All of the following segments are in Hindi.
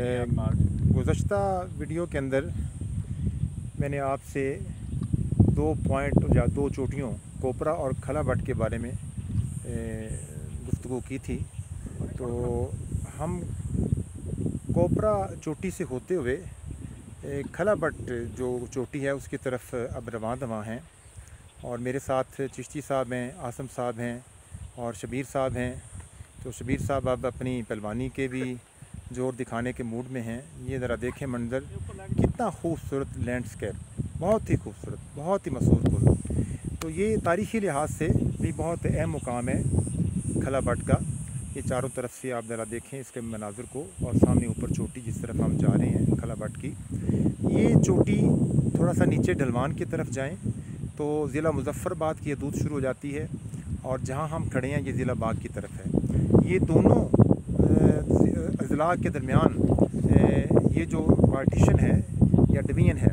गुज़श्ता वीडियो के अंदर मैंने आपसे दो पॉइंट या दो चोटियों कोपरा और खला बट के बारे में गुफ्तु की थी। तो हम कोपरा चोटी से होते हुए खला बट जो चोटी है उसकी तरफ़ अब रवा दवा हैं और मेरे साथ चिश्ती साहब हैं आसम साहब हैं और शबीर साहब हैं। तो शबीर साहब अब अपनी पहलवानी के भी ज़ोर दिखाने के मूड में हैं। ये ज़रा देखें मंज़र, कितना खूबसूरत लैंडस्केप बहुत ही खूबसूरत, बहुत ही कुल तो ये तारीख़ी लिहाज से भी बहुत अहम मुकाम है खला बट का। ये चारों तरफ़ से आप ज़रा देखें इसके मनाजर को और सामने ऊपर चोटी जिस तरफ़ हम जा रहे हैं खला बट की। ये चोटी थोड़ा सा नीचे ढलवान की तरफ़ जाएँ तो ज़िला मुजफ़्फ़रबाद की हदूद शुरू हो जाती है और जहाँ हम खड़े हैं, ये ज़िला बाग की तरफ़ है। ये दोनों अजला के दरमियान ये जो पार्टीशन है या डिवीज़न है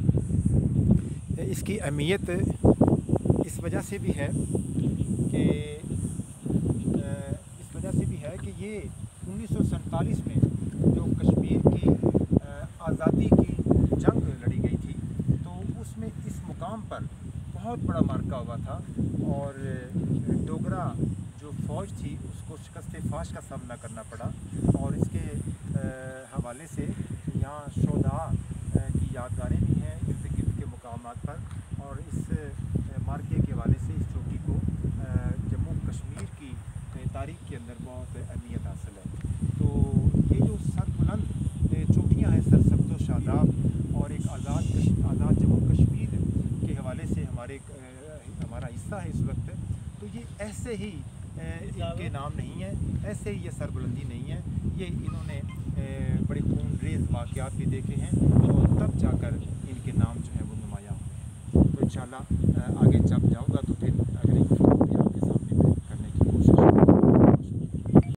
इसकी अहमियत इस वजह से भी है कि इस वजह से भी है कि ये उन्नीस सौ सैंतालीस में जो कश्मीर की आज़ादी की जंग लड़ी गई थी तो उसमें इस मुकाम पर बहुत बड़ा मार्का हुआ था और डोगरा फ़ौज थी, उसको शिकस्त फाश का सामना करना पड़ा और इसके हवाले से यहाँ शोधा की यादगारें भी हैं इर्द गिर्द के मकाम पर और इस मार्के के हवाले से इस चोटी को जम्मू कश्मीर की तारीख के अंदर बहुत अहमियत हासिल है। तो ये जो सरबुलंद चोटियाँ हैं सर सब्ज़ शादाब और एक आज़ाद आज़ाद जम्मू कश्मीर के हवाले से हमारे हमारा हिस्सा है इस वक्त तो ये ऐसे ही इनके नाम नहीं है, ऐसे ही ये सरबुलंदी नहीं है। ये इन्होंने बड़े खून रेज वाक़ात भी देखे हैं और तब जाकर इनके नाम जो है वो नुमाया हुए हैं। तो इन आगे जब जाऊँगा तो फिर अगर